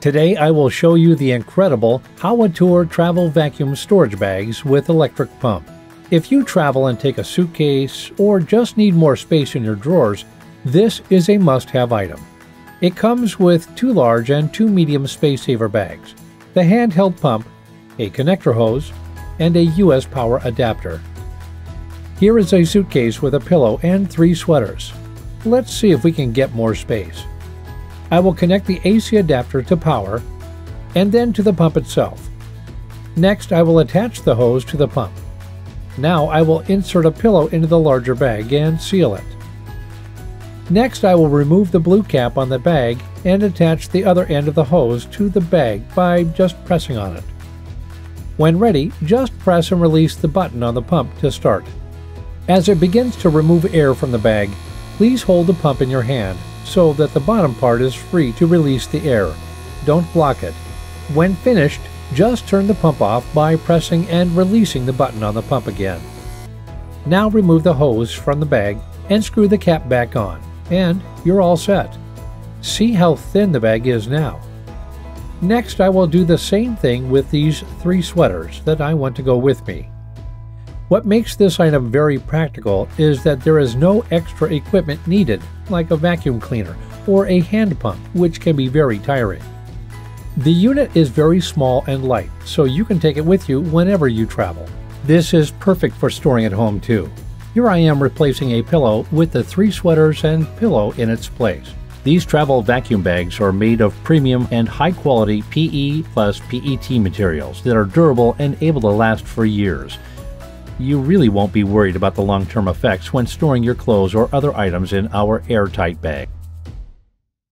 Today I will show you the incredible HAWATOUR travel vacuum storage bags with electric pump. If you travel and take a suitcase or just need more space in your drawers, this is a must-have item. It comes with two large and two medium space saver bags, the handheld pump, a connector hose, and a US power adapter. Here is a suitcase with a pillow and three sweaters. Let's see if we can get more space. I will connect the AC adapter to power and then to the pump itself. Next, I will attach the hose to the pump. Now I will insert a pillow into the larger bag and seal it. Next, I will remove the blue cap on the bag and attach the other end of the hose to the bag by just pressing on it. When ready, just press and release the button on the pump to start. As it begins to remove air from the bag, please hold the pump in your hand so that the bottom part is free to release the air. Don't block it. When finished, just turn the pump off by pressing and releasing the button on the pump again. Now remove the hose from the bag and screw the cap back on, and you're all set. See how thin the bag is now. Next, I will do the same thing with these three sweaters that I want to go with me. What makes this item very practical is that there is no extra equipment needed, like a vacuum cleaner or a hand pump, which can be very tiring. The unit is very small and light, so you can take it with you whenever you travel. This is perfect for storing at home too. Here I am replacing a pillow with the three sweaters and pillow in its place. These travel vacuum bags are made of premium and high quality PE plus PET materials that are durable and able to last for years you really won't be worried about the long-term effects when storing your clothes or other items in our airtight bag.